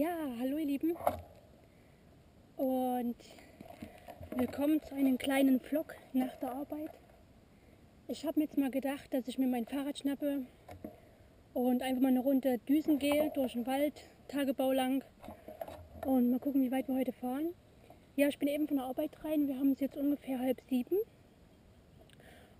Ja, hallo ihr Lieben. Und willkommen zu einem kleinen Vlog nach der Arbeit. Ich habe mir jetzt mal gedacht, dass ich mir mein Fahrrad schnappe und einfach mal eine Runde düsen gehe durch den Wald, Tagebau lang. Und mal gucken, wie weit wir heute fahren. Ja, ich bin eben von der Arbeit rein, wir haben es jetzt ungefähr halb sieben.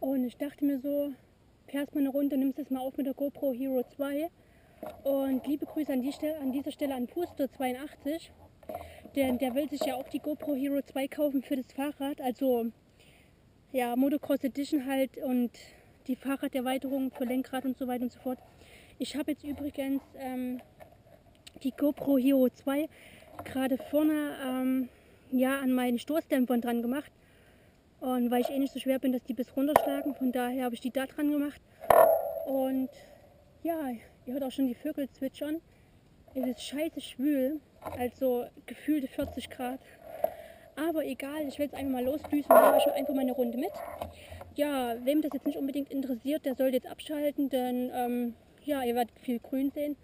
Und ich dachte mir so, fährst mal eine Runde, nimmst es mal auf mit der GoPro Hero 2 und liebe Grüße an, die Stelle, an dieser Stelle an Puster82. Denn der will sich ja auch die GoPro Hero 2 kaufen für das Fahrrad. Also ja, Motocross Edition halt und die Fahrraderweiterung für Lenkrad und so weiter und so fort. Ich habe jetzt übrigens ähm, die GoPro Hero 2 gerade vorne ähm, ja, an meinen Stoßdämpfern dran gemacht. Und weil ich eh nicht so schwer bin, dass die bis runterschlagen, von daher habe ich die da dran gemacht. Und ja, ihr hört auch schon die Vögel zwitschern. Es ist scheiße schwül, also gefühlte 40 Grad. Aber egal, ich will jetzt einfach mal losdüsen und nehme schon einfach mal eine Runde mit. Ja, wem das jetzt nicht unbedingt interessiert, der sollte jetzt abschalten, denn ähm, ja, ihr werdet viel Grün sehen.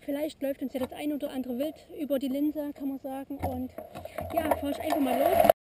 Vielleicht läuft uns ja das ein oder andere Wild über die Linse, kann man sagen. Und ja, fahre ich einfach mal los.